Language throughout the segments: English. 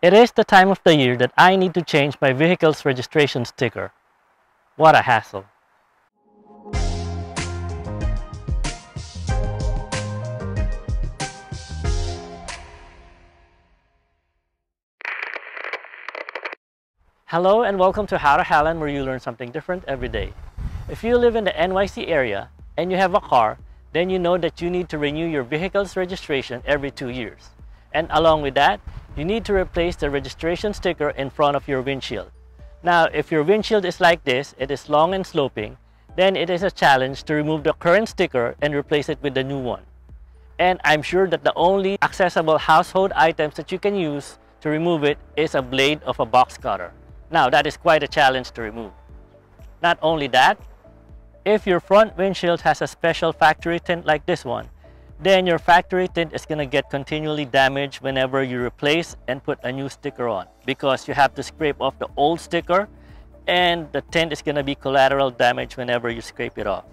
It is the time of the year that I need to change my vehicle's registration sticker. What a hassle. Hello and welcome to How to Helen where you learn something different every day. If you live in the NYC area and you have a car, then you know that you need to renew your vehicle's registration every two years. And along with that, you need to replace the registration sticker in front of your windshield. Now, if your windshield is like this, it is long and sloping, then it is a challenge to remove the current sticker and replace it with the new one. And I'm sure that the only accessible household items that you can use to remove it is a blade of a box cutter. Now, that is quite a challenge to remove. Not only that, if your front windshield has a special factory tint like this one, then your factory tint is going to get continually damaged whenever you replace and put a new sticker on because you have to scrape off the old sticker and the tint is going to be collateral damage whenever you scrape it off.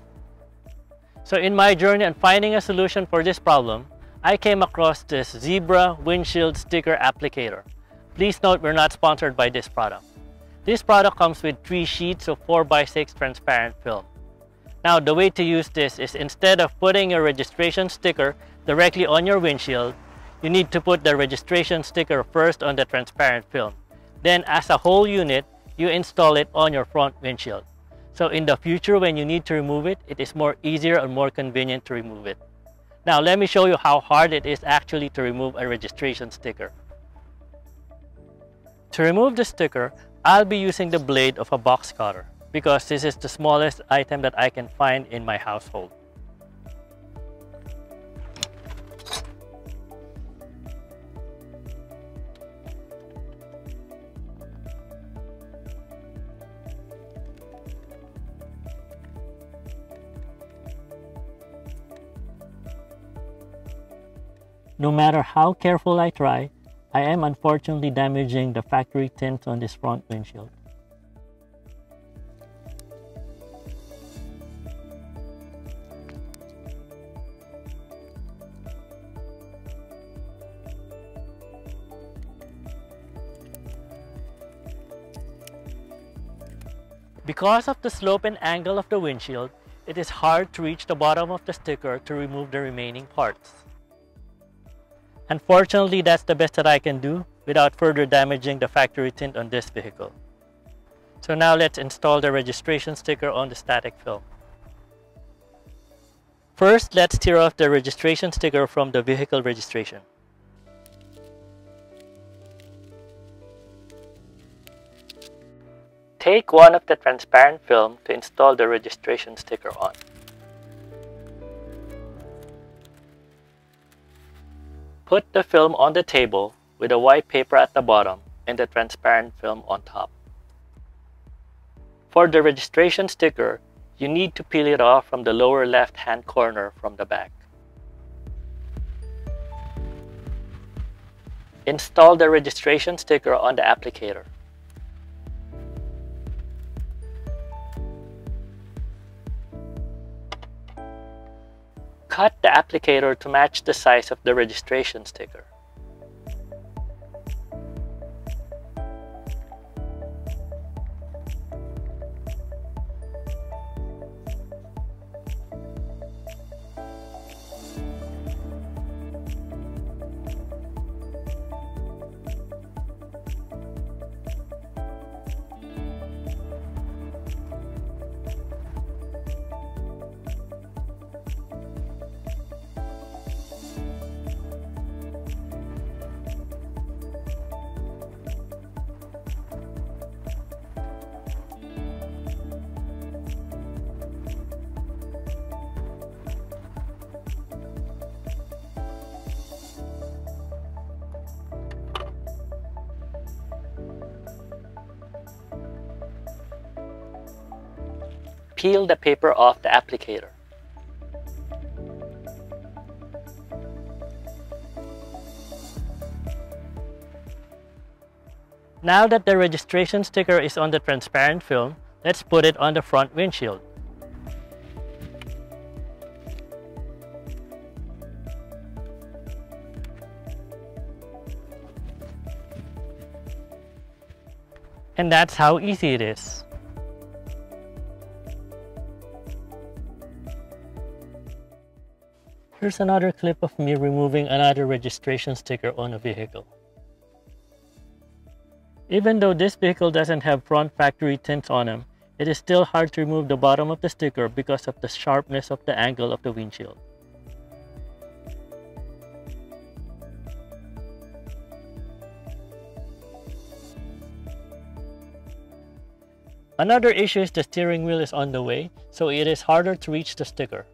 So in my journey on finding a solution for this problem, I came across this Zebra windshield sticker applicator. Please note we're not sponsored by this product. This product comes with three sheets of 4x6 transparent film. Now, the way to use this is instead of putting your registration sticker directly on your windshield, you need to put the registration sticker first on the transparent film. Then, as a whole unit, you install it on your front windshield. So in the future, when you need to remove it, it is more easier and more convenient to remove it. Now, let me show you how hard it is actually to remove a registration sticker. To remove the sticker, I'll be using the blade of a box cutter because this is the smallest item that I can find in my household. No matter how careful I try, I am unfortunately damaging the factory tint on this front windshield. Because of the slope and angle of the windshield, it is hard to reach the bottom of the sticker to remove the remaining parts. Unfortunately, that's the best that I can do without further damaging the factory tint on this vehicle. So now let's install the registration sticker on the static film. First, let's tear off the registration sticker from the vehicle registration. Take one of the transparent film to install the registration sticker on. Put the film on the table with a white paper at the bottom and the transparent film on top. For the registration sticker, you need to peel it off from the lower left hand corner from the back. Install the registration sticker on the applicator. Cut the applicator to match the size of the registration sticker. Peel the paper off the applicator. Now that the registration sticker is on the transparent film, let's put it on the front windshield. And that's how easy it is. Here's another clip of me removing another registration sticker on a vehicle. Even though this vehicle doesn't have front factory tints on them, it is still hard to remove the bottom of the sticker because of the sharpness of the angle of the windshield. Another issue is the steering wheel is on the way, so it is harder to reach the sticker.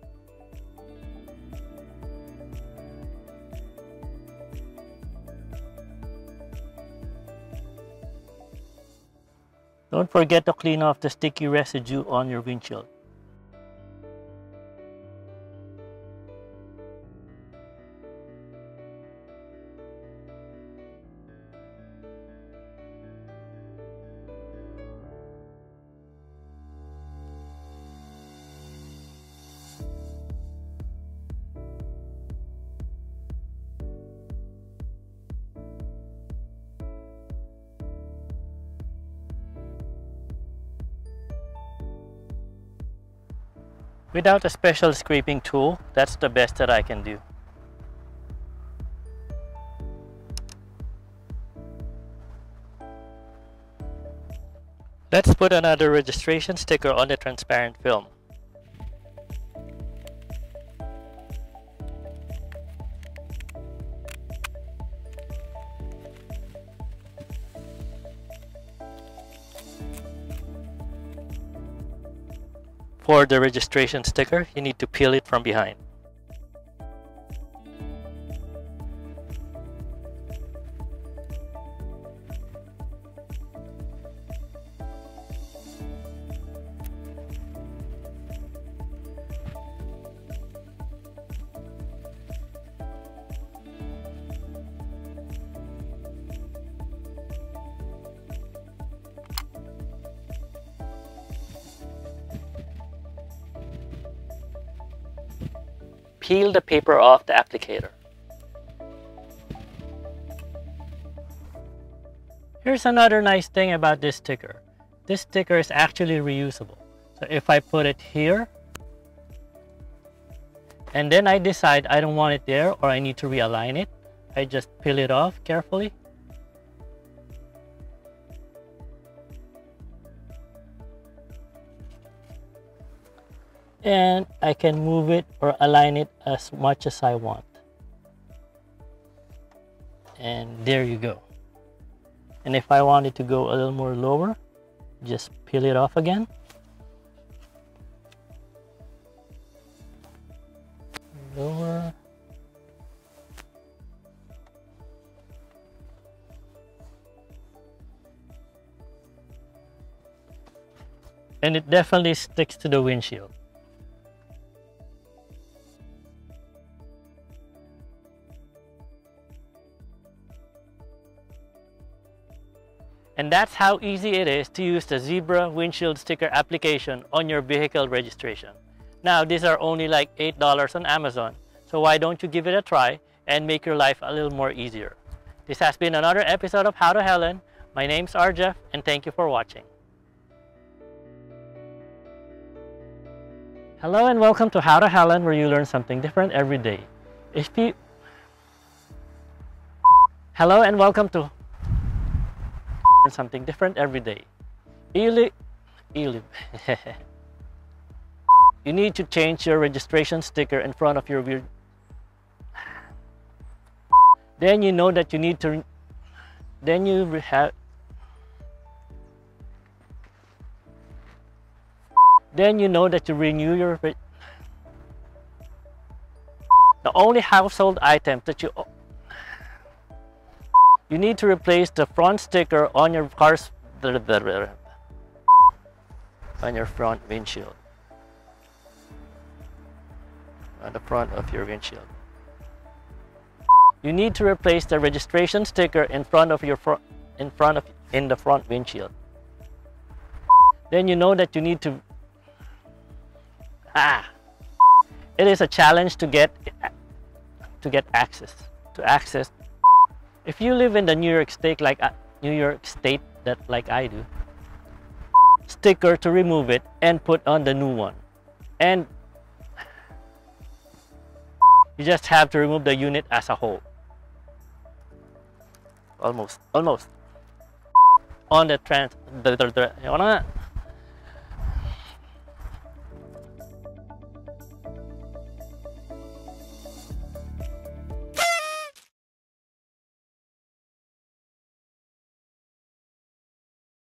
Don't forget to clean off the sticky residue on your windshield. Without a special scraping tool, that's the best that I can do. Let's put another registration sticker on the transparent film. For the registration sticker, you need to peel it from behind. Peel the paper off the applicator. Here's another nice thing about this sticker. This sticker is actually reusable. So if I put it here, and then I decide I don't want it there or I need to realign it, I just peel it off carefully and I can move it or align it as much as I want. And there you go. And if I want it to go a little more lower just peel it off again. Lower. And it definitely sticks to the windshield And that's how easy it is to use the Zebra windshield sticker application on your vehicle registration. Now, these are only like $8 on Amazon. So why don't you give it a try and make your life a little more easier. This has been another episode of How to Helen. My name's RJeff and thank you for watching. Hello and welcome to How to Helen where you learn something different every day. If you... Hello and welcome to something different every day. Ili Ili you need to change your registration sticker in front of your weird then you know that you need to then you have then you know that you renew your the only household items that you you need to replace the front sticker on your car's on your front windshield. On the front of your windshield. You need to replace the registration sticker in front of your front in front of in the front windshield. Then you know that you need to ah it is a challenge to get to get access to access if you live in the New York State like New York State that like I do. Sticker to remove it and put on the new one. And you just have to remove the unit as a whole. Almost, almost. On the trans, the, the, the,